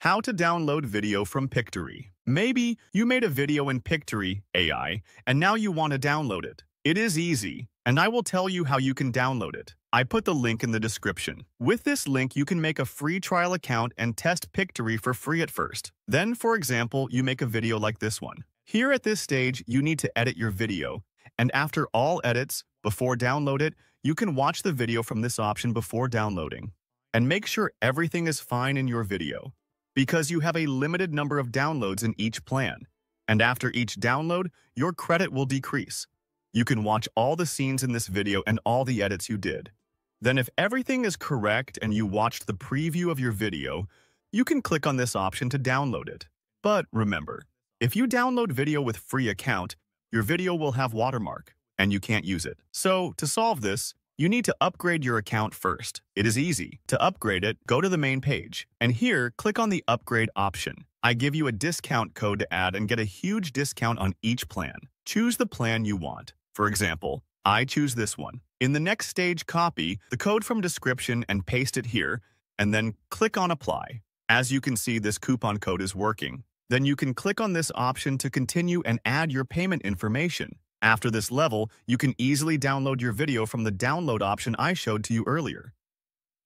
How to download video from Pictory. Maybe you made a video in Pictory AI and now you want to download it. It is easy, and I will tell you how you can download it. I put the link in the description. With this link, you can make a free trial account and test Pictory for free at first. Then, for example, you make a video like this one. Here at this stage, you need to edit your video, and after all edits, before download it, you can watch the video from this option before downloading. And make sure everything is fine in your video because you have a limited number of downloads in each plan, and after each download, your credit will decrease. You can watch all the scenes in this video and all the edits you did. Then if everything is correct and you watched the preview of your video, you can click on this option to download it. But remember, if you download video with free account, your video will have watermark, and you can't use it. So, to solve this, you need to upgrade your account first. It is easy. To upgrade it, go to the main page, and here, click on the Upgrade option. I give you a discount code to add and get a huge discount on each plan. Choose the plan you want. For example, I choose this one. In the next stage, copy the code from description and paste it here, and then click on Apply. As you can see, this coupon code is working. Then you can click on this option to continue and add your payment information. After this level, you can easily download your video from the download option I showed to you earlier.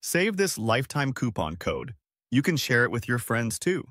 Save this lifetime coupon code. You can share it with your friends too.